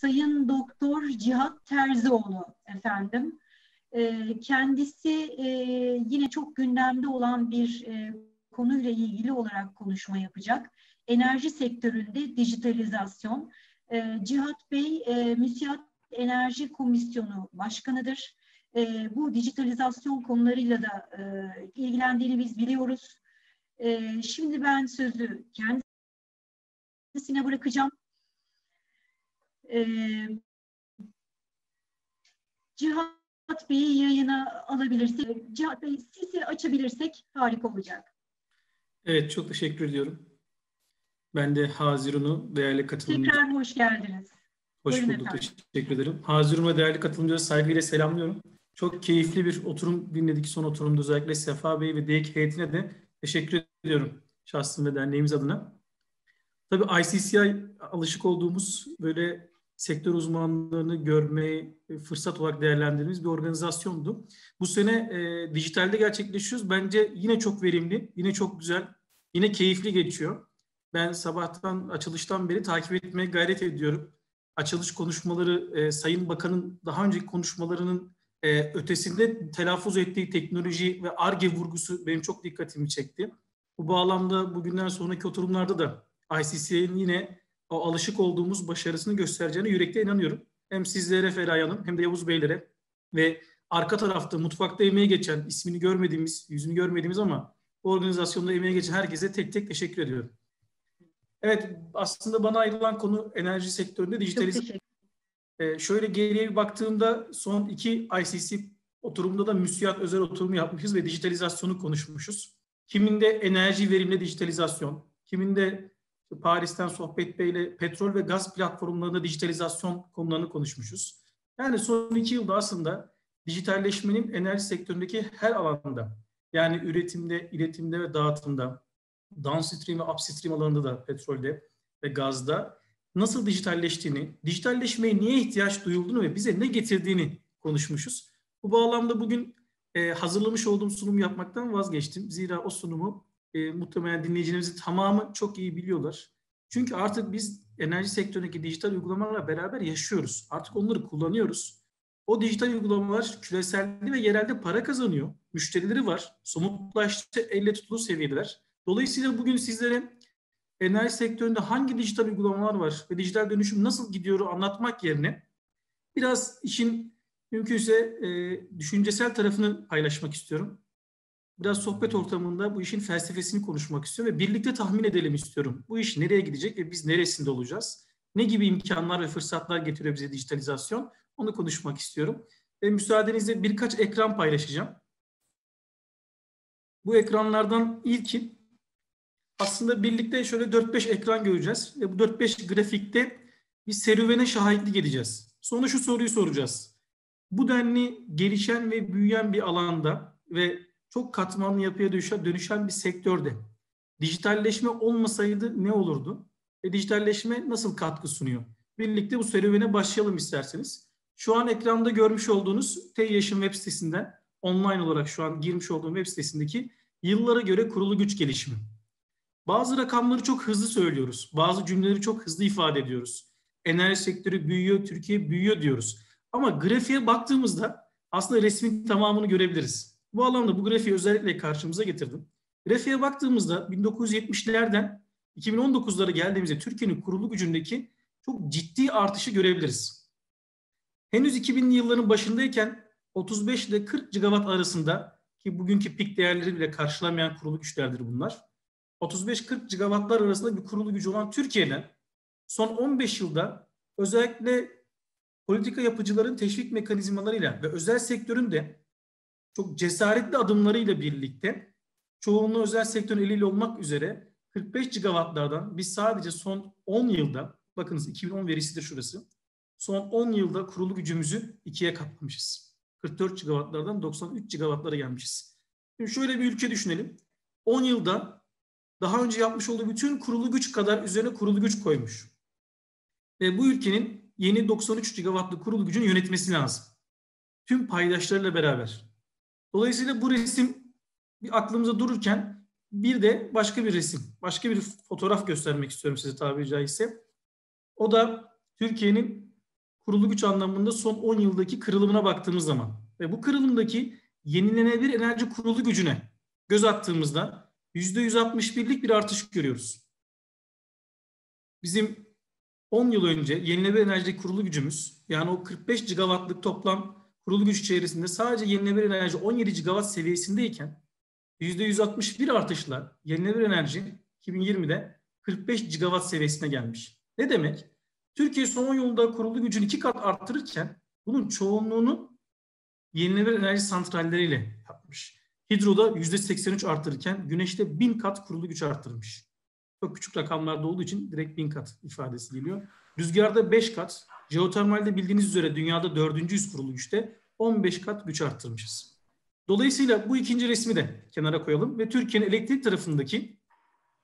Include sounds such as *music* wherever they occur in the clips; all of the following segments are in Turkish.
Sayın Doktor Cihat Terzioğlu efendim. E, kendisi e, yine çok gündemde olan bir e, konuyla ilgili olarak konuşma yapacak. Enerji sektöründe dijitalizasyon. E, Cihat Bey, e, MÜSİAD Enerji Komisyonu Başkanıdır. E, bu dijitalizasyon konularıyla da e, ilgilendiğini biz biliyoruz. E, şimdi ben sözü kendisine bırakacağım. E, Cihat Bey'i yayına alabilirsek, Cihat Bey sizi açabilirsek harika olacak. Evet, çok teşekkür ediyorum. Ben de Hazirun'u değerli katılımcı. Tekrar hoş geldiniz. Hoş Buyurun bulduk, efendim. teşekkür ederim. Hazirun'a değerli katılımcıları saygıyla selamlıyorum. Çok keyifli bir oturum dinledik son oturumda özellikle Sefa Bey ve DEK heyetine de teşekkür ediyorum şahsım ve derneğimiz adına. Tabii ICCI alışık olduğumuz böyle sektör uzmanlarını görmeye fırsat olarak değerlendirdiğimiz bir organizasyondu. Bu sene e, dijitalde gerçekleşiyoruz. Bence yine çok verimli, yine çok güzel, yine keyifli geçiyor. Ben sabahtan, açılıştan beri takip etmeye gayret ediyorum. Açılış konuşmaları, e, Sayın Bakan'ın daha önceki konuşmalarının e, ötesinde telaffuz ettiği teknoloji ve ARGE vurgusu benim çok dikkatimi çekti. Bu bağlamda bugünden sonraki oturumlarda da ICC'nin yine o alışık olduğumuz başarısını göstereceğine yürekte inanıyorum. Hem sizlere Feraye Hanım hem de Yavuz Beylere ve arka tarafta mutfakta emeği geçen, ismini görmediğimiz, yüzünü görmediğimiz ama bu organizasyonda emeği geçen herkese tek tek teşekkür ediyorum. Evet, aslında bana ayrılan konu enerji sektöründe dijitalizasyon. Ee, şöyle geriye bir baktığımda son iki ICC oturumda da müsiyat özel oturumu yapmışız ve dijitalizasyonu konuşmuşuz. Kiminde enerji verimli dijitalizasyon, kiminde Paris'ten Sohbet Bey'le petrol ve gaz platformlarında dijitalizasyon konularını konuşmuşuz. Yani son iki yılda aslında dijitalleşmenin enerji sektöründeki her alanda yani üretimde, iletimde ve dağıtımda, downstream ve upstream alanında da petrolde ve gazda nasıl dijitalleştiğini, dijitalleşmeye niye ihtiyaç duyulduğunu ve bize ne getirdiğini konuşmuşuz. Bu bağlamda bugün e, hazırlamış olduğum sunumu yapmaktan vazgeçtim. Zira o sunumu e, muhtemelen dinleyicilerimizin tamamı çok iyi biliyorlar. Çünkü artık biz enerji sektöründeki dijital uygulamalarla beraber yaşıyoruz. Artık onları kullanıyoruz. O dijital uygulamalar küreselde ve yerelde para kazanıyor. Müşterileri var. Somutlaştı, elle tutulur seviyedeler. Dolayısıyla bugün sizlere enerji sektöründe hangi dijital uygulamalar var ve dijital dönüşüm nasıl gidiyor anlatmak yerine biraz işin mümkünse e, düşüncesel tarafını paylaşmak istiyorum biraz sohbet ortamında bu işin felsefesini konuşmak istiyorum ve birlikte tahmin edelim istiyorum. Bu iş nereye gidecek ve biz neresinde olacağız? Ne gibi imkanlar ve fırsatlar getiriyor bize dijitalizasyon? Onu konuşmak istiyorum. Ve müsaadenizle birkaç ekran paylaşacağım. Bu ekranlardan ilki aslında birlikte şöyle 4-5 ekran göreceğiz. Ve bu 4-5 grafikte bir serüvene şahitlik edeceğiz. Sonra şu soruyu soracağız. Bu denli gelişen ve büyüyen bir alanda ve çok katmanlı yapıya dönüşen bir sektörde dijitalleşme olmasaydı ne olurdu? Ve dijitalleşme nasıl katkı sunuyor? Birlikte bu serüvene başlayalım isterseniz. Şu an ekranda görmüş olduğunuz T Yaşım web sitesinden online olarak şu an girmiş olduğum web sitesindeki yıllara göre kurulu güç gelişimi. Bazı rakamları çok hızlı söylüyoruz. Bazı cümleleri çok hızlı ifade ediyoruz. Enerji sektörü büyüyor, Türkiye büyüyor diyoruz. Ama grafiğe baktığımızda aslında resmin tamamını görebiliriz. Bu alanda bu grafiği özellikle karşımıza getirdim. Grafiğe baktığımızda 1970'lerden 2019'lara geldiğimizde Türkiye'nin kurulu gücündeki çok ciddi artışı görebiliriz. Henüz 2000'li yılların başındayken 35 ile 40 gigawatt arasında ki bugünkü pik değerleri bile karşılamayan kurulu güçlerdir bunlar. 35-40 gigawattlar arasında bir kurulu gücü olan Türkiye'den son 15 yılda özellikle politika yapıcıların teşvik mekanizmalarıyla ve özel sektörün de çok cesaretli adımlarıyla birlikte çoğunluğu özel sektörün eliyle olmak üzere 45 gigawattlardan biz sadece son 10 yılda bakınız 2010 verisidir şurası. Son 10 yılda kurulu gücümüzü ikiye katlamışız. 44 gigawattlardan 93 gigawattlara gelmişiz. Şimdi şöyle bir ülke düşünelim. 10 yılda daha önce yapmış olduğu bütün kurulu güç kadar üzerine kurulu güç koymuş. Ve bu ülkenin yeni 93 gigawattlı kurulu gücünü yönetmesi lazım. Tüm paydaşlarıyla beraber. Dolayısıyla bu resim bir aklımıza dururken bir de başka bir resim, başka bir fotoğraf göstermek istiyorum size tabiri caizse. O da Türkiye'nin kurulu güç anlamında son 10 yıldaki kırılımına baktığımız zaman ve bu kırılımdaki yenilenebilir enerji kurulu gücüne göz attığımızda %161'lik bir artış görüyoruz. Bizim 10 yıl önce yenilenebilir enerji kurulu gücümüz yani o 45 gigawattlık toplam kurulu güç içerisinde sadece yenilenebilir enerji 17 gigawatt seviyesindeyken %161 artışla yenilenebilir enerji 2020'de 45 gigawatt seviyesine gelmiş. Ne demek? Türkiye son 10 yılda kurulu gücünü iki kat arttırırken bunun çoğunluğunu yenilenebilir enerji santralleriyle yapmış. Hidro'da %83 arttırırken güneşte 1000 kat kurulu güç arttırmış. Çok küçük rakamlarda olduğu için direkt 1000 kat ifadesi geliyor. Rüzgarda 5 kat, jeotermalde bildiğiniz üzere dünyada 4. yüz kurulu güçte 15 kat güç arttırmışız. Dolayısıyla bu ikinci resmi de kenara koyalım ve Türkiye'nin elektrik tarafındaki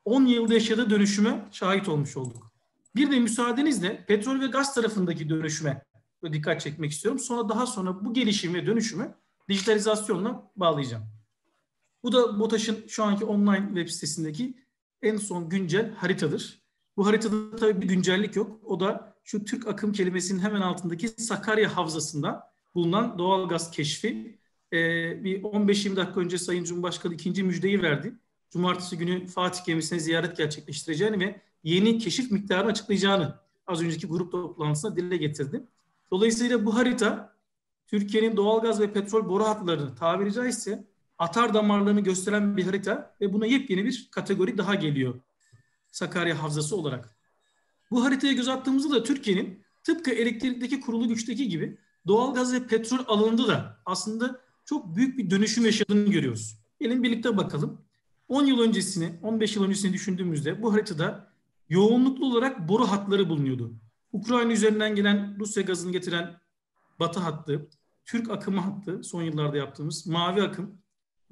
10 yılda yaşadığı dönüşüme şahit olmuş olduk. Bir de müsaadenizle petrol ve gaz tarafındaki dönüşüme dikkat çekmek istiyorum. Sonra daha sonra bu gelişim ve dönüşümü dijitalizasyonla bağlayacağım. Bu da BOTAŞ'ın şu anki online web sitesindeki en son güncel haritadır. Bu haritada tabii bir güncellik yok. O da şu Türk akım kelimesinin hemen altındaki Sakarya Havzası'nda bulunan doğal gaz keşfi. Ee, bir 15-20 dakika önce Sayın Cumhurbaşkanı ikinci müjdeyi verdi. Cumartesi günü Fatih gemisine ziyaret gerçekleştireceğini ve yeni keşif miktarını açıklayacağını az önceki grup toplantısında dile getirdi. Dolayısıyla bu harita Türkiye'nin doğalgaz ve petrol boru hatlarını tabiri caizse atar damarlarını gösteren bir harita ve buna yepyeni bir kategori daha geliyor Sakarya Havzası olarak. Bu haritaya göz attığımızda da Türkiye'nin tıpkı elektrikteki kurulu güçteki gibi doğalgaz ve petrol alanında da aslında çok büyük bir dönüşüm yaşadığını görüyoruz. Gelin birlikte bakalım. 10 yıl öncesini, 15 yıl öncesini düşündüğümüzde bu haritada yoğunluklu olarak boru hatları bulunuyordu. Ukrayna üzerinden gelen Rusya gazını getiren Batı hattı, Türk akımı hattı son yıllarda yaptığımız mavi akım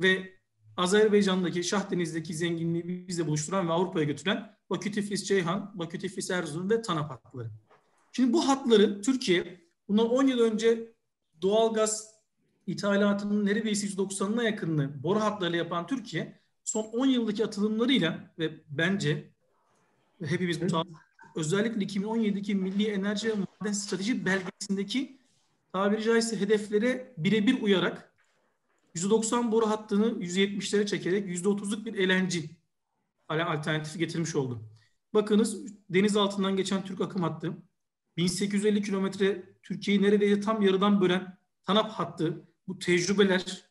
ve Azerbaycan'daki Şahdeniz'deki zenginliği bizle buluşturan ve Avrupa'ya götüren Bakü Tiflis Ceyhan, Bakü Tiflis Erzurum ve TANAP hatları. Şimdi bu hatları Türkiye bundan 10 yıl önce doğal gaz ithalatının neredeyse %90'ına yakınını boru hatlarıyla yapan Türkiye son 10 yıldaki atılımlarıyla ve bence hepimiz bu özellikle 2017'deki Milli Enerji ve Maden Strateji belgesindeki tabiri caizse hedeflere birebir uyarak %90 boru hattını %70'lere çekerek %30'luk bir LNG alternatifi getirmiş oldu. Bakınız deniz altından geçen Türk akım hattı 1850 kilometre Türkiye'yi neredeyse tam yarıdan bölen TANAP hattı bu tecrübeler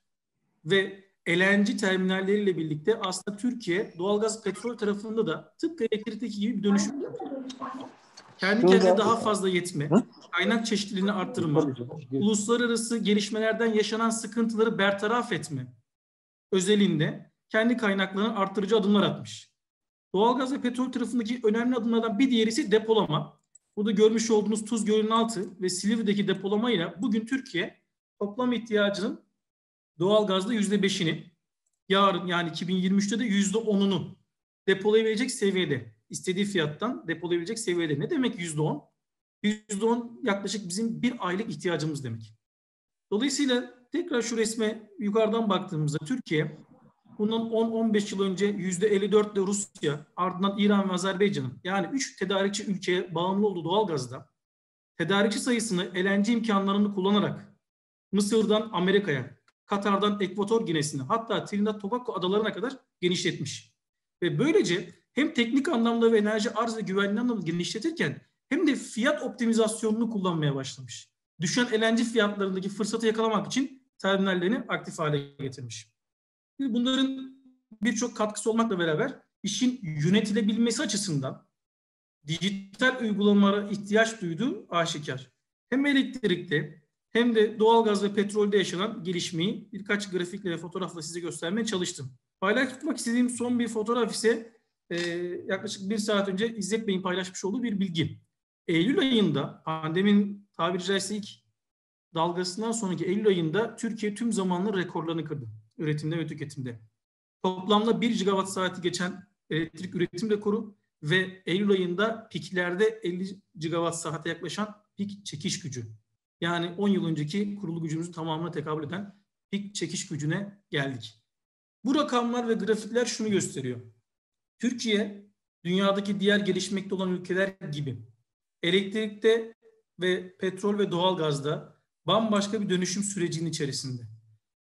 ve LNG terminalleriyle birlikte aslında Türkiye doğalgaz petrol tarafında da tıpkı elektrikteki gibi bir dönüşüm kendi kendine daha fazla yetme, kaynak çeşitliliğini arttırma, uluslararası gelişmelerden yaşanan sıkıntıları bertaraf etme özelinde kendi kaynaklarını arttırıcı adımlar atmış. Doğalgaz ve petrol tarafındaki önemli adımlardan bir diğeri ise depolama. Burada görmüş olduğunuz Tuz Gölü'nün altı ve Silivri'deki depolamayla bugün Türkiye toplam ihtiyacının doğal gazda yüzde beşini, yarın yani 2023'te de yüzde onunu depolayabilecek seviyede, istediği fiyattan depolayabilecek seviyede. Ne demek yüzde on? Yüzde on yaklaşık bizim bir aylık ihtiyacımız demek. Dolayısıyla tekrar şu resme yukarıdan baktığımızda Türkiye bundan 10-15 yıl önce yüzde 54 ile Rusya, ardından İran ve Azerbaycan'ın yani 3 tedarikçi ülkeye bağımlı olduğu doğal gazda tedarikçi sayısını LNG imkanlarını kullanarak Mısır'dan Amerika'ya, Katar'dan Ekvator Ginesi'ne hatta Trinidad Tobago adalarına kadar genişletmiş. Ve böylece hem teknik anlamda ve enerji arz ve güvenliği anlamda genişletirken hem de fiyat optimizasyonunu kullanmaya başlamış. Düşen LNG fiyatlarındaki fırsatı yakalamak için terminallerini aktif hale getirmiş. Bunların birçok katkısı olmakla beraber işin yönetilebilmesi açısından dijital uygulamalara ihtiyaç duyduğu aşikar. Hem elektrikte hem de doğalgaz ve petrolde yaşanan gelişmeyi birkaç grafikle ve fotoğrafla size göstermeye çalıştım. Paylaşmak istediğim son bir fotoğraf ise e, yaklaşık bir saat önce İzzet Bey'in paylaşmış olduğu bir bilgi. Eylül ayında pandemin tabiri caizse ilk dalgasından sonraki Eylül ayında Türkiye tüm zamanlı rekorlarını kırdı üretimde ve tüketimde. Toplamda 1 gigawatt saati geçen elektrik üretim rekoru ve Eylül ayında piklerde 50 gigawatt saate yaklaşan pik çekiş gücü yani 10 yıl önceki kurulu gücümüzün tamamına tekabül eden pik çekiş gücüne geldik. Bu rakamlar ve grafikler şunu gösteriyor. Türkiye dünyadaki diğer gelişmekte olan ülkeler gibi elektrikte ve petrol ve doğalgazda bambaşka bir dönüşüm sürecinin içerisinde.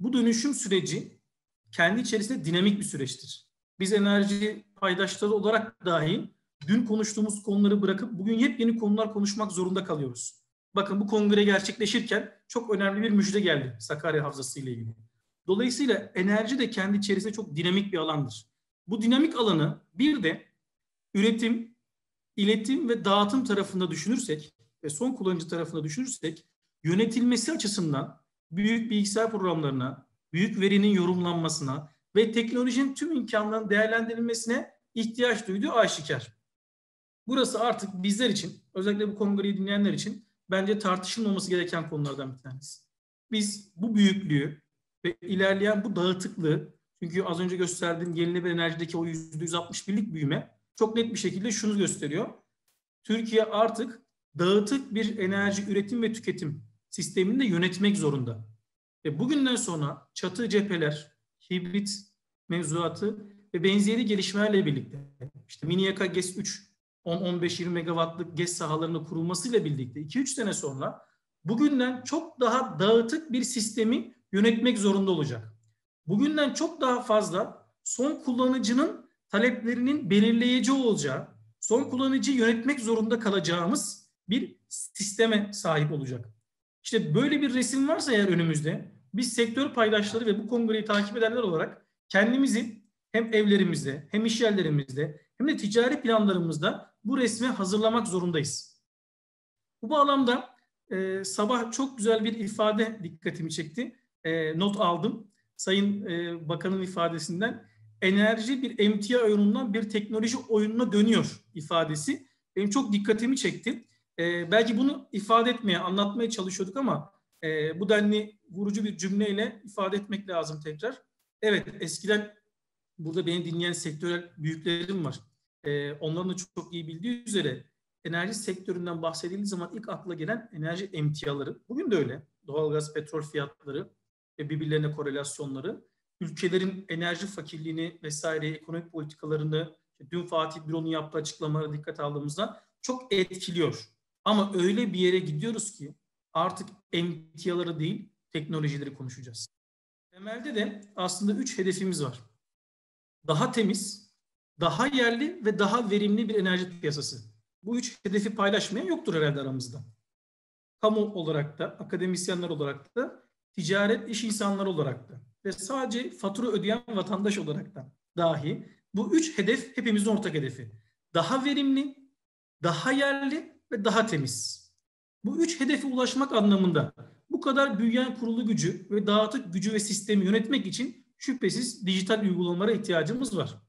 Bu dönüşüm süreci kendi içerisinde dinamik bir süreçtir. Biz enerji paydaşları olarak dahi dün konuştuğumuz konuları bırakıp bugün yepyeni konular konuşmak zorunda kalıyoruz. Bakın bu kongre gerçekleşirken çok önemli bir müjde geldi Sakarya Havzası ile ilgili. Dolayısıyla enerji de kendi içerisinde çok dinamik bir alandır. Bu dinamik alanı bir de üretim, iletim ve dağıtım tarafında düşünürsek ve son kullanıcı tarafında düşünürsek yönetilmesi açısından büyük bilgisayar programlarına, büyük verinin yorumlanmasına ve teknolojinin tüm imkanlarının değerlendirilmesine ihtiyaç duyduğu aşikar. Burası artık bizler için, özellikle bu kongreyi dinleyenler için bence tartışılmaması gereken konulardan bir tanesi. Biz bu büyüklüğü ve ilerleyen bu dağıtıklığı, çünkü az önce gösterdiğim yenilenebilir enerjideki o %161'lik büyüme çok net bir şekilde şunu gösteriyor. Türkiye artık dağıtık bir enerji üretim ve tüketim sistemini de yönetmek zorunda. Ve bugünden sonra çatı cepheler, hibrit mevzuatı ve benzeri gelişmelerle birlikte işte mini yaka GES 3 10-15-20 megawattlık GES sahalarının kurulmasıyla birlikte 2-3 sene sonra bugünden çok daha dağıtık bir sistemi yönetmek zorunda olacak. Bugünden çok daha fazla son kullanıcının taleplerinin belirleyici olacağı, son kullanıcıyı yönetmek zorunda kalacağımız bir sisteme sahip olacak. İşte böyle bir resim varsa eğer önümüzde biz sektör paydaşları ve bu kongreyi takip edenler olarak kendimizi hem evlerimizde hem iş yerlerimizde hem de ticari planlarımızda bu resmi hazırlamak zorundayız. Bu bağlamda e, sabah çok güzel bir ifade dikkatimi çekti. E, not aldım. Sayın e, Bakan'ın ifadesinden enerji bir emtia oyunundan bir teknoloji oyununa dönüyor ifadesi. Benim çok dikkatimi çekti. E, belki bunu ifade etmeye, anlatmaya çalışıyorduk ama e, bu denli vurucu bir cümleyle ifade etmek lazım tekrar. Evet, eskiden burada beni dinleyen sektörel büyüklerim var. E, onların da çok, iyi bildiği üzere enerji sektöründen bahsedildiği zaman ilk akla gelen enerji emtiaları. Bugün de öyle. Doğalgaz, petrol fiyatları ve birbirlerine korelasyonları. Ülkelerin enerji fakirliğini vesaire ekonomik politikalarını dün Fatih Büro'nun yaptığı açıklamalara dikkat aldığımızda çok etkiliyor. Ama öyle bir yere gidiyoruz ki artık emtiaları değil teknolojileri konuşacağız. Temelde de aslında üç hedefimiz var. Daha temiz, daha yerli ve daha verimli bir enerji piyasası. Bu üç hedefi paylaşmayan yoktur herhalde aramızda. Kamu olarak da, akademisyenler olarak da, ticaret iş insanları olarak da ve sadece fatura ödeyen vatandaş olarak da dahi bu üç hedef hepimizin ortak hedefi. Daha verimli, daha yerli ve daha temiz. Bu üç hedefe ulaşmak anlamında bu kadar büyüyen kurulu gücü ve dağıtık gücü ve sistemi yönetmek için şüphesiz dijital uygulamalara ihtiyacımız var.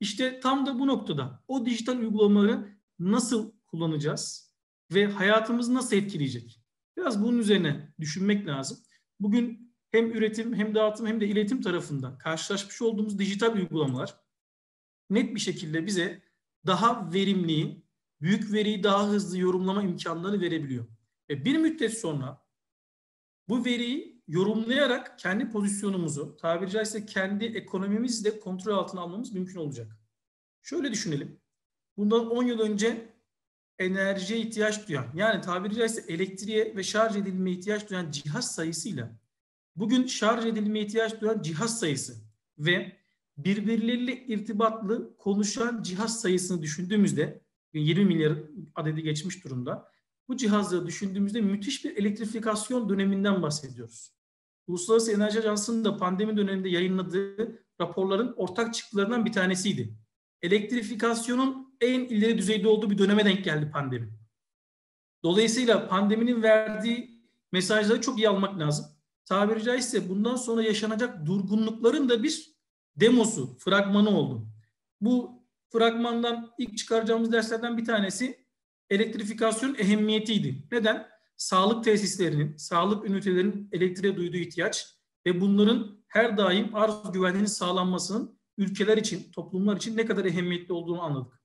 İşte tam da bu noktada o dijital uygulamaları nasıl kullanacağız ve hayatımızı nasıl etkileyecek? Biraz bunun üzerine düşünmek lazım. Bugün hem üretim hem dağıtım hem de iletim tarafında karşılaşmış olduğumuz dijital uygulamalar net bir şekilde bize daha verimli, büyük veriyi daha hızlı yorumlama imkanlarını verebiliyor. Ve bir müddet sonra bu veriyi yorumlayarak kendi pozisyonumuzu, tabiri caizse kendi ekonomimizi de kontrol altına almamız mümkün olacak. Şöyle düşünelim. Bundan 10 yıl önce enerjiye ihtiyaç duyan, yani tabiri caizse elektriğe ve şarj edilmeye ihtiyaç duyan cihaz sayısıyla bugün şarj edilmeye ihtiyaç duyan cihaz sayısı ve birbirleriyle irtibatlı konuşan cihaz sayısını düşündüğümüzde 20 milyar adedi geçmiş durumda. Bu cihazları düşündüğümüzde müthiş bir elektrifikasyon döneminden bahsediyoruz. Uluslararası Enerji Ajansı'nın da pandemi döneminde yayınladığı raporların ortak çıktılarından bir tanesiydi. Elektrifikasyonun en ileri düzeyde olduğu bir döneme denk geldi pandemi. Dolayısıyla pandeminin verdiği mesajları çok iyi almak lazım. Tabiri caizse bundan sonra yaşanacak durgunlukların da bir demosu, fragmanı oldu. Bu fragmandan ilk çıkaracağımız derslerden bir tanesi elektrifikasyon ehemmiyetiydi. Neden? Sağlık tesislerinin, sağlık ünitelerinin elektriğe duyduğu ihtiyaç ve bunların her daim arz güvenliğinin sağlanmasının ülkeler için, toplumlar için ne kadar ehemmiyetli olduğunu anladık.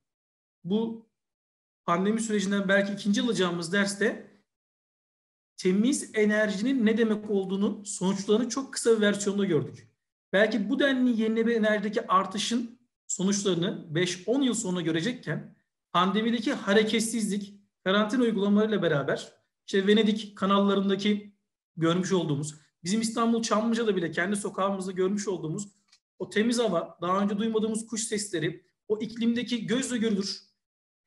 Bu pandemi sürecinden belki ikinci alacağımız derste temiz enerjinin ne demek olduğunu, sonuçlarını çok kısa bir versiyonda gördük. Belki bu denli yenilenebilir enerjideki artışın sonuçlarını 5-10 yıl sonra görecekken pandemideki hareketsizlik, karantina uygulamalarıyla beraber işte Venedik kanallarındaki görmüş olduğumuz, bizim İstanbul Çamlıca'da bile kendi sokağımızda görmüş olduğumuz o temiz hava, daha önce duymadığımız kuş sesleri, o iklimdeki gözle görülür,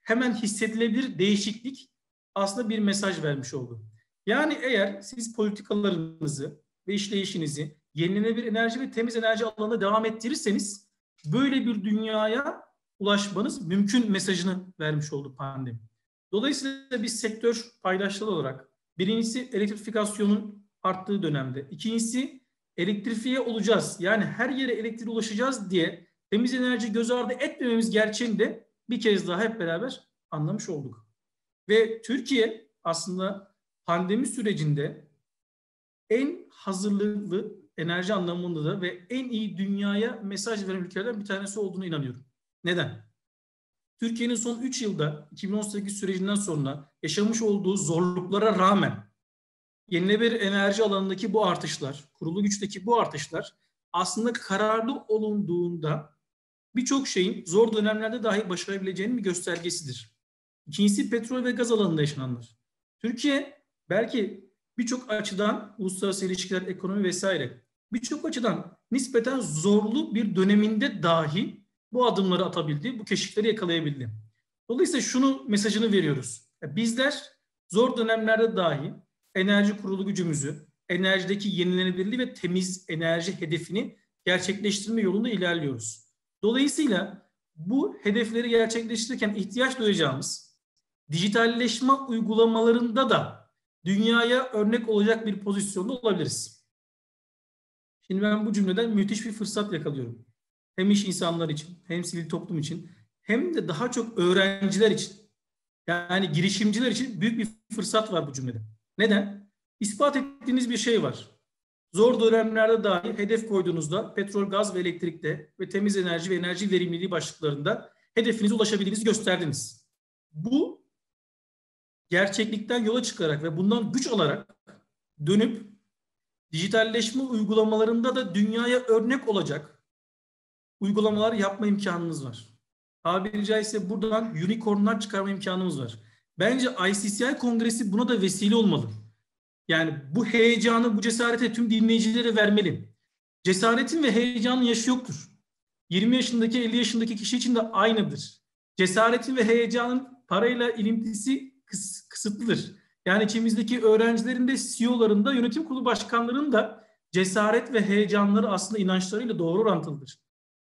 hemen hissedilebilir değişiklik aslında bir mesaj vermiş oldu. Yani eğer siz politikalarınızı ve işleyişinizi yenilenebilir enerji ve temiz enerji alanında devam ettirirseniz böyle bir dünyaya ulaşmanız mümkün mesajını vermiş oldu pandemi. Dolayısıyla biz sektör paydaşları olarak birincisi elektrifikasyonun arttığı dönemde, ikincisi elektrifiye olacağız yani her yere elektriğe ulaşacağız diye temiz enerji göz ardı etmememiz gerçeğini de bir kez daha hep beraber anlamış olduk. Ve Türkiye aslında pandemi sürecinde en hazırlıklı enerji anlamında da ve en iyi dünyaya mesaj veren ülkelerden bir tanesi olduğunu inanıyorum. Neden? Türkiye'nin son 3 yılda 2018 sürecinden sonra yaşamış olduğu zorluklara rağmen yenilenebilir enerji alanındaki bu artışlar, kurulu güçteki bu artışlar aslında kararlı olunduğunda birçok şeyin zor dönemlerde dahi başarabileceğinin bir göstergesidir. İkincisi petrol ve gaz alanında yaşananlar. Türkiye belki birçok açıdan uluslararası ilişkiler, ekonomi vesaire birçok açıdan nispeten zorlu bir döneminde dahi bu adımları atabildi, bu keşifleri yakalayabildi. Dolayısıyla şunu mesajını veriyoruz. Bizler zor dönemlerde dahi enerji kurulu gücümüzü, enerjideki yenilenebilirliği ve temiz enerji hedefini gerçekleştirme yolunda ilerliyoruz. Dolayısıyla bu hedefleri gerçekleştirirken ihtiyaç duyacağımız dijitalleşme uygulamalarında da dünyaya örnek olacak bir pozisyonda olabiliriz. Şimdi ben bu cümleden müthiş bir fırsat yakalıyorum. Hem iş insanlar için, hem sivil toplum için, hem de daha çok öğrenciler için. Yani girişimciler için büyük bir fırsat var bu cümlede. Neden? İspat ettiğiniz bir şey var. Zor dönemlerde dahi hedef koyduğunuzda petrol, gaz ve elektrikte ve temiz enerji ve enerji verimliliği başlıklarında hedefinize ulaşabildiğinizi gösterdiniz. Bu gerçeklikten yola çıkarak ve bundan güç alarak dönüp dijitalleşme uygulamalarında da dünyaya örnek olacak uygulamalar yapma imkanınız var. Tabiri caizse buradan unicornlar çıkarma imkanımız var. Bence ICCI kongresi buna da vesile olmalı. Yani bu heyecanı, bu cesareti tüm dinleyicilere vermeli. Cesaretin ve heyecanın yaşı yoktur. 20 yaşındaki 50 yaşındaki kişi için de aynıdır. Cesaretin ve heyecanın parayla ilintisi kıs kısıtlıdır. Yani içimizdeki öğrencilerin de CEO'ların da yönetim kurulu başkanlarının da cesaret ve heyecanları aslında inançlarıyla doğru orantılıdır.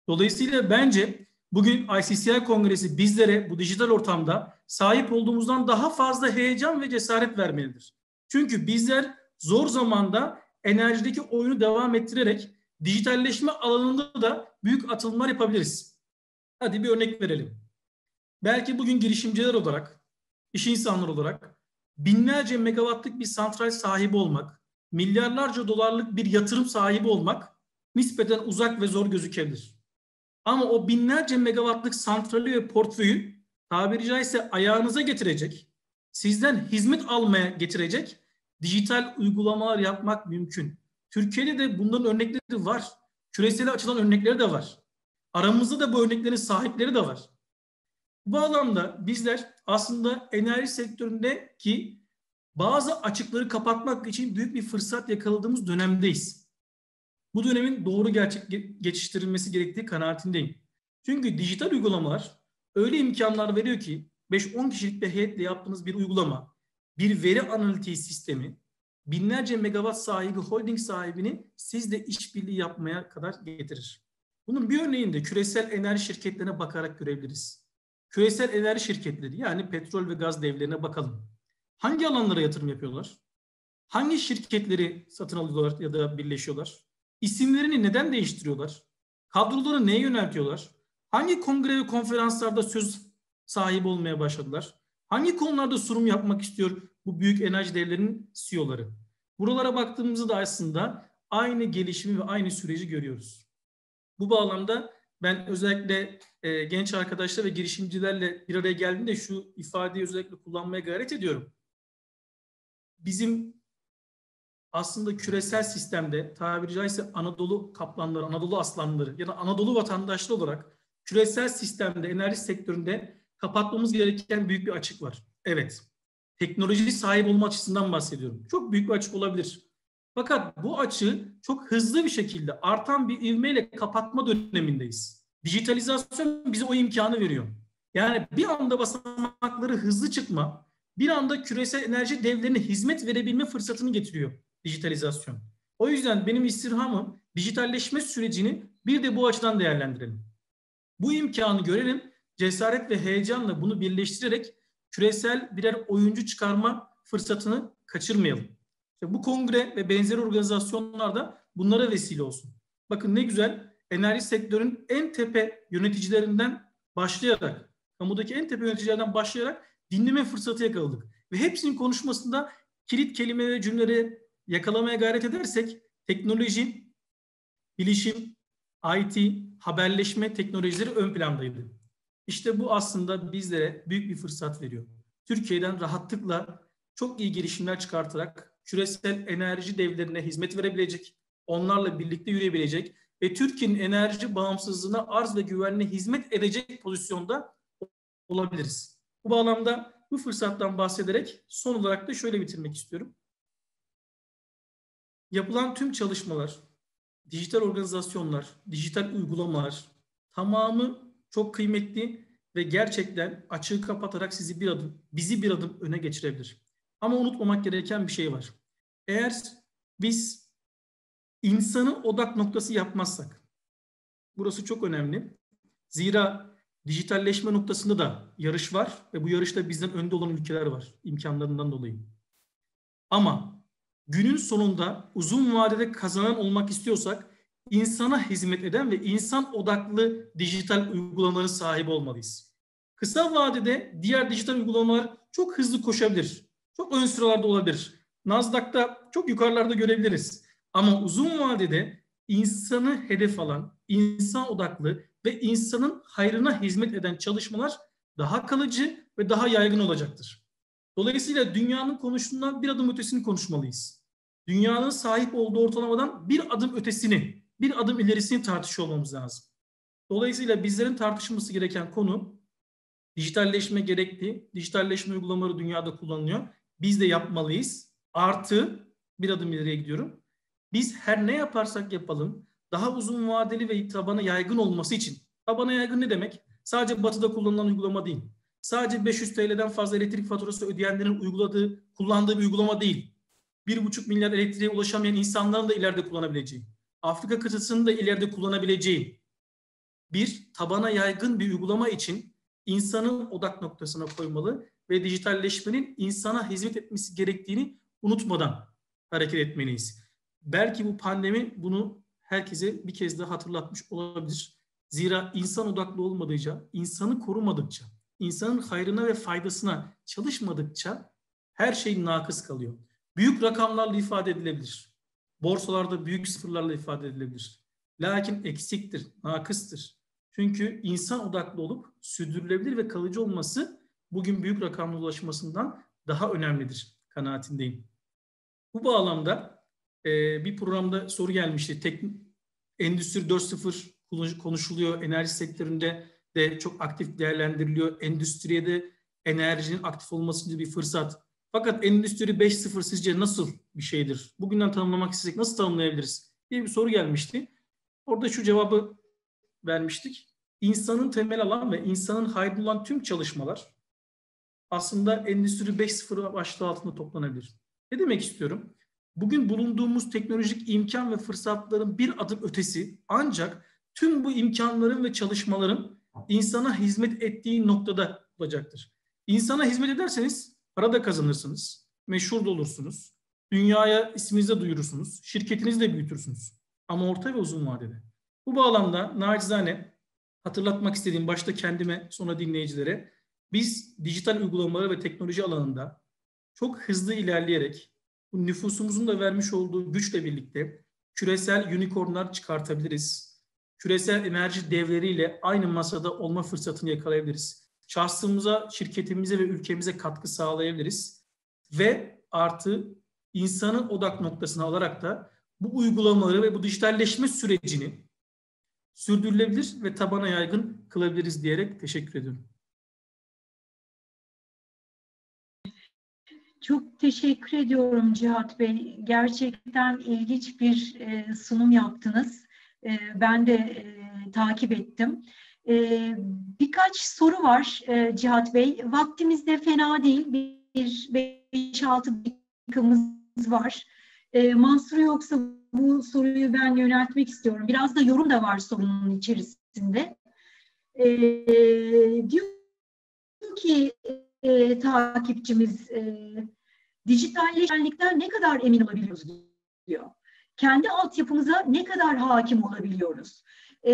Dolayısıyla bence bugün ICCI Kongresi bizlere bu dijital ortamda sahip olduğumuzdan daha fazla heyecan ve cesaret vermelidir. Çünkü bizler zor zamanda enerjideki oyunu devam ettirerek dijitalleşme alanında da büyük atılımlar yapabiliriz. Hadi bir örnek verelim. Belki bugün girişimciler olarak, iş insanları olarak binlerce megawattlık bir santral sahibi olmak, milyarlarca dolarlık bir yatırım sahibi olmak nispeten uzak ve zor gözükebilir. Ama o binlerce megawattlık santrali ve portföyü tabiri caizse ayağınıza getirecek, sizden hizmet almaya getirecek dijital uygulamalar yapmak mümkün. Türkiye'de de bunların örnekleri var. Küresel açılan örnekleri de var. Aramızda da bu örneklerin sahipleri de var. Bu alanda bizler aslında enerji sektöründeki bazı açıkları kapatmak için büyük bir fırsat yakaladığımız dönemdeyiz. Bu dönemin doğru gerçek geçiştirilmesi gerektiği kanaatindeyim. Çünkü dijital uygulamalar öyle imkanlar veriyor ki 5-10 kişilik bir heyetle yaptığınız bir uygulama, bir veri analitiği sistemi binlerce megawatt sahibi holding sahibini sizle işbirliği yapmaya kadar getirir. Bunun bir örneğini de küresel enerji şirketlerine bakarak görebiliriz. Küresel enerji şirketleri yani petrol ve gaz devlerine bakalım. Hangi alanlara yatırım yapıyorlar? Hangi şirketleri satın alıyorlar ya da birleşiyorlar? İsimlerini neden değiştiriyorlar? Kadroları neye yöneltiyorlar? Hangi kongre ve konferanslarda söz sahibi olmaya başladılar? Hangi konularda sunum yapmak istiyor bu büyük enerji devlerinin CEO'ları? Buralara baktığımızda da aslında aynı gelişimi ve aynı süreci görüyoruz. Bu bağlamda ben özellikle e, genç arkadaşlar ve girişimcilerle bir araya geldiğimde şu ifadeyi özellikle kullanmaya gayret ediyorum. Bizim aslında küresel sistemde tabiri caizse Anadolu kaplanları, Anadolu aslanları ya da Anadolu vatandaşları olarak küresel sistemde, enerji sektöründe kapatmamız gereken büyük bir açık var. Evet. teknoloji sahibi olma açısından bahsediyorum. Çok büyük bir açık olabilir. Fakat bu açı çok hızlı bir şekilde artan bir ivmeyle kapatma dönemindeyiz. Dijitalizasyon bize o imkanı veriyor. Yani bir anda basamakları hızlı çıkma, bir anda küresel enerji devlerine hizmet verebilme fırsatını getiriyor dijitalizasyon. O yüzden benim istirhamım dijitalleşme sürecini bir de bu açıdan değerlendirelim. Bu imkanı görelim, cesaret ve heyecanla bunu birleştirerek küresel birer oyuncu çıkarma fırsatını kaçırmayalım. İşte bu kongre ve benzeri organizasyonlarda bunlara vesile olsun. Bakın ne güzel enerji sektörün en tepe yöneticilerinden başlayarak, kamudaki en tepe yöneticilerden başlayarak dinleme fırsatı yakaladık. Ve hepsinin konuşmasında kilit kelimeleri, cümleleri yakalamaya gayret edersek teknoloji, bilişim, IT, haberleşme teknolojileri ön plandaydı. İşte bu aslında bizlere büyük bir fırsat veriyor. Türkiye'den rahatlıkla çok iyi girişimler çıkartarak küresel enerji devlerine hizmet verebilecek, onlarla birlikte yürüyebilecek ve Türkiye'nin enerji bağımsızlığına arz ve güvenliğine hizmet edecek pozisyonda olabiliriz. Bu bağlamda bu fırsattan bahsederek son olarak da şöyle bitirmek istiyorum. Yapılan tüm çalışmalar, dijital organizasyonlar, dijital uygulamalar tamamı çok kıymetli ve gerçekten açığı kapatarak sizi bir adım, bizi bir adım öne geçirebilir. Ama unutmamak gereken bir şey var. Eğer biz insanı odak noktası yapmazsak, burası çok önemli. Zira dijitalleşme noktasında da yarış var ve bu yarışta bizden önde olan ülkeler var imkanlarından dolayı. Ama günün sonunda uzun vadede kazanan olmak istiyorsak insana hizmet eden ve insan odaklı dijital uygulamaların sahibi olmalıyız. Kısa vadede diğer dijital uygulamalar çok hızlı koşabilir. Çok ön sıralarda olabilir. Nasdaq'ta çok yukarılarda görebiliriz. Ama uzun vadede insanı hedef alan, insan odaklı ve insanın hayrına hizmet eden çalışmalar daha kalıcı ve daha yaygın olacaktır. Dolayısıyla dünyanın konuştuğundan bir adım ötesini konuşmalıyız. Dünyanın sahip olduğu ortalamadan bir adım ötesini, bir adım ilerisini tartışıyor olmamız lazım. Dolayısıyla bizlerin tartışması gereken konu dijitalleşme gerekli. Dijitalleşme uygulamaları dünyada kullanılıyor. Biz de yapmalıyız. Artı bir adım ileriye gidiyorum. Biz her ne yaparsak yapalım daha uzun vadeli ve tabana yaygın olması için. Tabana yaygın ne demek? Sadece batıda kullanılan uygulama değil. Sadece 500 TL'den fazla elektrik faturası ödeyenlerin uyguladığı, kullandığı bir uygulama değil. 1,5 milyar elektriğe ulaşamayan insanların da ileride kullanabileceği. Afrika kıtasının da ileride kullanabileceği bir tabana yaygın bir uygulama için insanın odak noktasına koymalı ve dijitalleşmenin insana hizmet etmesi gerektiğini unutmadan hareket etmeliyiz. Belki bu pandemi bunu herkese bir kez daha hatırlatmış olabilir. Zira insan odaklı olmadıkça, insanı korumadıkça, insanın hayrına ve faydasına çalışmadıkça her şey nakıs kalıyor. Büyük rakamlarla ifade edilebilir. Borsalarda büyük sıfırlarla ifade edilebilir. Lakin eksiktir, nakıstır. Çünkü insan odaklı olup sürdürülebilir ve kalıcı olması bugün büyük rakamla ulaşmasından daha önemlidir kanaatindeyim. Bu bağlamda e, bir programda soru gelmişti. Tek, Endüstri 4.0 konuşuluyor. Enerji sektöründe de çok aktif değerlendiriliyor. Endüstriye de enerjinin aktif olması için bir fırsat. Fakat Endüstri 5.0 sizce nasıl bir şeydir? Bugünden tanımlamak istesek nasıl tanımlayabiliriz? diye bir soru gelmişti. Orada şu cevabı vermiştik. İnsanın temel alan ve insanın hayrı olan tüm çalışmalar aslında Endüstri 5.0 başlığı altında toplanabilir. Ne demek istiyorum? Bugün bulunduğumuz teknolojik imkan ve fırsatların bir adım ötesi ancak tüm bu imkanların ve çalışmaların insana hizmet ettiği noktada olacaktır. İnsana hizmet ederseniz para da kazanırsınız, meşhur da olursunuz, dünyaya isminizi duyurursunuz, şirketinizi de büyütürsünüz. Ama orta ve uzun vadede. Bu bağlamda nacizane hatırlatmak istediğim başta kendime sonra dinleyicilere biz dijital uygulamaları ve teknoloji alanında çok hızlı ilerleyerek bu nüfusumuzun da vermiş olduğu güçle birlikte küresel unicornlar çıkartabiliriz. Küresel enerji devleriyle aynı masada olma fırsatını yakalayabiliriz. Şahsımıza, şirketimize ve ülkemize katkı sağlayabiliriz. Ve artı insanın odak noktasına alarak da bu uygulamaları ve bu dijitalleşme sürecini sürdürülebilir ve tabana yaygın kılabiliriz diyerek teşekkür ediyorum. Çok teşekkür ediyorum Cihat Bey. Gerçekten ilginç bir e, sunum yaptınız. E, ben de e, takip ettim. E, birkaç soru var e, Cihat Bey. Vaktimiz de fena değil. Bir 5-6 dakikamız var. E, Mansur yoksa bu soruyu ben yöneltmek istiyorum. Biraz da yorum da var sorunun içerisinde. E, diyor ki e, takipçimiz e, dijitalleşenlikten ne kadar emin olabiliyoruz diyor. Kendi altyapımıza ne kadar hakim olabiliyoruz? E,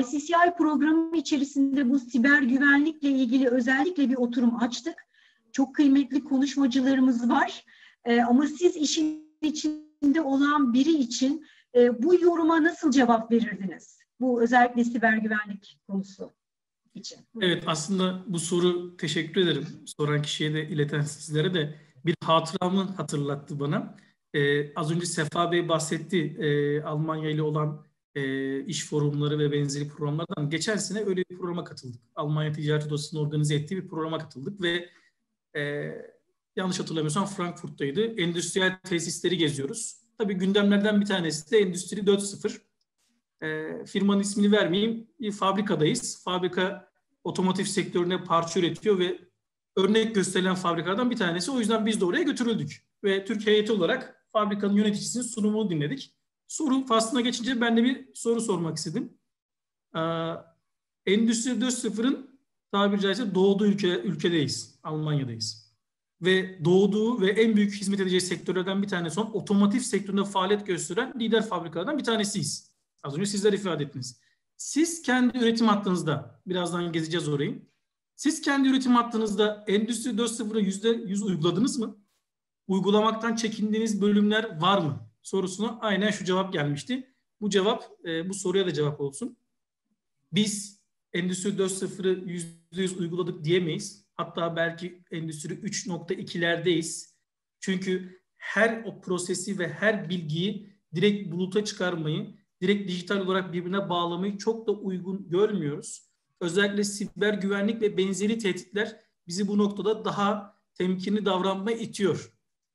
ICCI programı içerisinde bu siber güvenlikle ilgili özellikle bir oturum açtık. Çok kıymetli konuşmacılarımız var. E, ama siz işin içinde olan biri için e, bu yoruma nasıl cevap verirdiniz? Bu özellikle siber güvenlik konusu için. Evet aslında bu soru teşekkür ederim. Soran kişiye de ileten sizlere de bir hatıramı hatırlattı bana. Ee, az önce Sefa Bey bahsetti e, Almanya ile olan e, iş forumları ve benzeri programlardan. Geçen sene öyle bir programa katıldık. Almanya Ticaret Odası'nın organize ettiği bir programa katıldık ve e, yanlış hatırlamıyorsam Frankfurt'taydı. Endüstriyel tesisleri geziyoruz. Tabii gündemlerden bir tanesi de Endüstri 4.0. E, firmanın ismini vermeyeyim. Bir fabrikadayız. Fabrika otomotiv sektörüne parça üretiyor ve örnek gösterilen fabrikalardan bir tanesi. O yüzden biz de oraya götürüldük. Ve Türk heyeti olarak fabrikanın yöneticisinin sunumunu dinledik. Soru faslına geçince ben de bir soru sormak istedim. Ee, Endüstri 4.0'ın tabiri caizse doğduğu ülke, ülkedeyiz. Almanya'dayız. Ve doğduğu ve en büyük hizmet edeceği sektörlerden bir tanesi olan otomotiv sektöründe faaliyet gösteren lider fabrikalardan bir tanesiyiz. Az önce sizler ifade ettiniz. Siz kendi üretim hattınızda, birazdan gezeceğiz orayı. Siz kendi üretim hattınızda Endüstri 4.0'ı yüzde yüz uyguladınız mı? Uygulamaktan çekindiğiniz bölümler var mı? Sorusuna aynen şu cevap gelmişti. Bu cevap, e, bu soruya da cevap olsun. Biz Endüstri 4.0'ı yüzde yüz uyguladık diyemeyiz. Hatta belki Endüstri 3.2'lerdeyiz. Çünkü her o prosesi ve her bilgiyi direkt buluta çıkarmayı, direkt dijital olarak birbirine bağlamayı çok da uygun görmüyoruz. Özellikle siber güvenlik ve benzeri tehditler bizi bu noktada daha temkinli davranmaya itiyor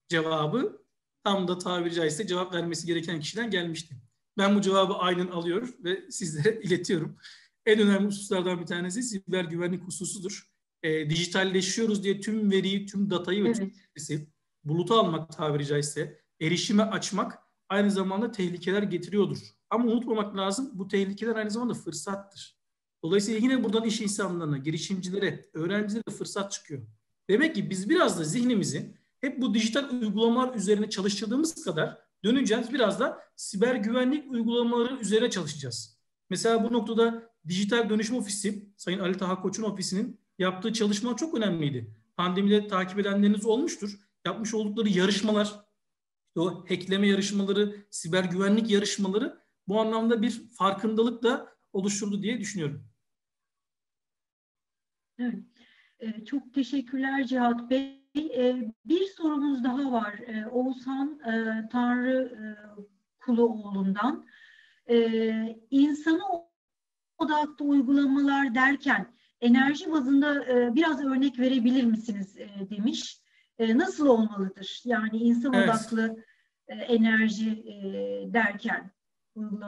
cevabı. Tam da tabiri caizse cevap vermesi gereken kişiden gelmişti. Ben bu cevabı aynen alıyor ve sizlere *laughs* iletiyorum. En önemli hususlardan bir tanesi siber güvenlik hususudur. E, dijitalleşiyoruz diye tüm veriyi, tüm datayı ve tüm evet. buluta almak tabiri caizse, erişime açmak aynı zamanda tehlikeler getiriyordur. Ama unutmamak lazım bu tehlikeler aynı zamanda fırsattır. Dolayısıyla yine buradan iş insanlarına, girişimcilere, öğrencilere de fırsat çıkıyor. Demek ki biz biraz da zihnimizi hep bu dijital uygulamalar üzerine çalıştırdığımız kadar döneceğiz. Biraz da siber güvenlik uygulamaları üzerine çalışacağız. Mesela bu noktada Dijital Dönüşüm Ofisi, Sayın Ali Taha Koç'un ofisinin yaptığı çalışma çok önemliydi. Pandemide takip edenleriniz olmuştur. Yapmış oldukları yarışmalar, o hackleme yarışmaları, siber güvenlik yarışmaları bu anlamda bir farkındalık da oluşturdu diye düşünüyorum. Evet. Ee, çok teşekkürler Cihat Bey. Ee, bir sorumuz daha var. Ee, Oğuzhan e, Tanrı e, Kuluoğlu'ndan. İnsanı odaklı uygulamalar derken enerji bazında e, biraz örnek verebilir misiniz demiş. Nasıl olmalıdır? Yani insan evet. odaklı enerji derken.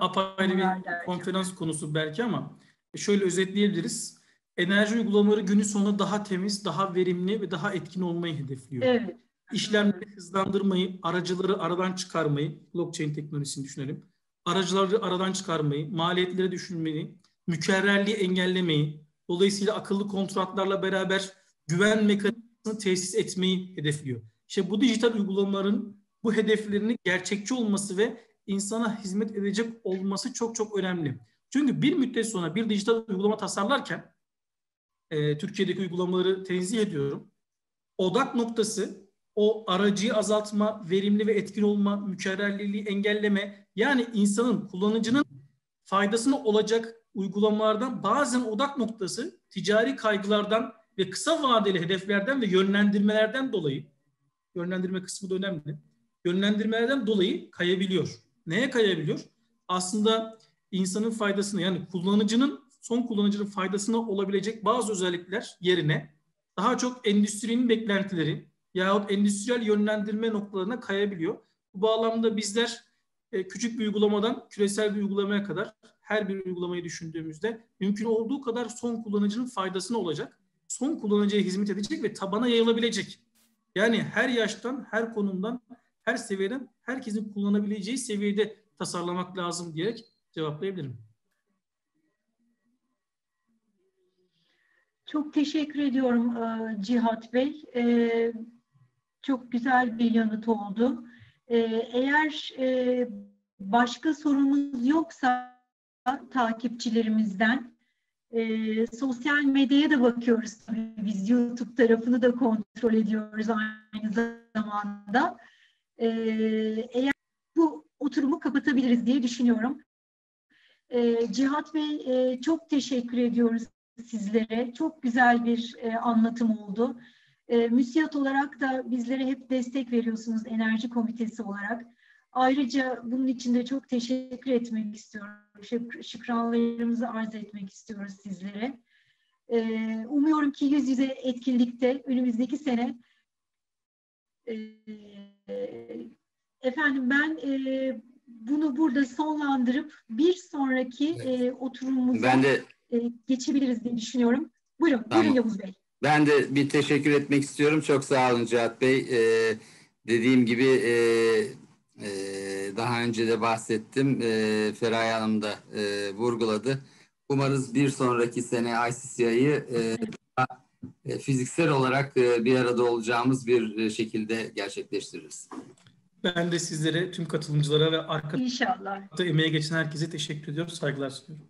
Apayrı bir derken. konferans konusu belki ama şöyle özetleyebiliriz. Enerji uygulamaları günün sonunda daha temiz, daha verimli ve daha etkin olmayı hedefliyor. Evet. İşlemleri hızlandırmayı, aracıları aradan çıkarmayı, blockchain teknolojisini düşünelim. Aracıları aradan çıkarmayı, maliyetleri düşünmeyi, mükerrerliği engellemeyi, dolayısıyla akıllı kontratlarla beraber güven mekanizmasını tesis etmeyi hedefliyor. İşte bu dijital uygulamaların bu hedeflerinin gerçekçi olması ve insana hizmet edecek olması çok çok önemli. Çünkü bir müddet sonra bir dijital uygulama tasarlarken e, Türkiye'deki uygulamaları tenzih ediyorum. Odak noktası o aracıyı azaltma, verimli ve etkin olma, mükerrerliliği engelleme yani insanın, kullanıcının faydasına olacak uygulamalardan bazen odak noktası ticari kaygılardan ve kısa vadeli hedeflerden ve yönlendirmelerden dolayı yönlendirme kısmı da önemli. Yönlendirmelerden dolayı kayabiliyor. Neye kayabiliyor? Aslında insanın faydasını yani kullanıcının son kullanıcının faydasına olabilecek bazı özellikler yerine daha çok endüstrinin beklentileri, yahut endüstriyel yönlendirme noktalarına kayabiliyor. Bu bağlamda bizler e, küçük bir uygulamadan küresel bir uygulamaya kadar her bir uygulamayı düşündüğümüzde mümkün olduğu kadar son kullanıcının faydasına olacak, son kullanıcıya hizmet edecek ve tabana yayılabilecek. Yani her yaştan, her konumdan, her seviyeden herkesin kullanabileceği seviyede tasarlamak lazım diyerek cevaplayabilirim. Çok teşekkür ediyorum e, Cihat Bey. E, çok güzel bir yanıt oldu. E, eğer başka sorumuz yoksa takipçilerimizden sosyal medyaya da bakıyoruz. Biz YouTube tarafını da kontrol ediyoruz aynı zamanda. Eğer bu oturumu kapatabiliriz diye düşünüyorum. Cihat Bey çok teşekkür ediyoruz sizlere. Çok güzel bir e, anlatım oldu. E, müsiyat olarak da bizlere hep destek veriyorsunuz enerji komitesi olarak. Ayrıca bunun için de çok teşekkür etmek istiyorum. Şük şükranlarımızı arz etmek istiyoruz sizlere. E, umuyorum ki yüz yüze etkinlikte önümüzdeki sene e, efendim ben e, bunu burada sonlandırıp bir sonraki e, oturumumuza ben de e, geçebiliriz diye düşünüyorum. Buyurun, tamam. buyurun Yavuz Bey. Ben de bir teşekkür etmek istiyorum. Çok sağ olun Cihat Bey. Ee, dediğim gibi e, e, daha önce de bahsettim. E, Feraye Hanım da e, vurguladı. Umarız bir sonraki sene ICCI'yi e, e, fiziksel olarak e, bir arada olacağımız bir e, şekilde gerçekleştiririz. Ben de sizlere, tüm katılımcılara ve arka İnşallah. emeğe geçen herkese teşekkür ediyorum. Saygılar sunuyorum.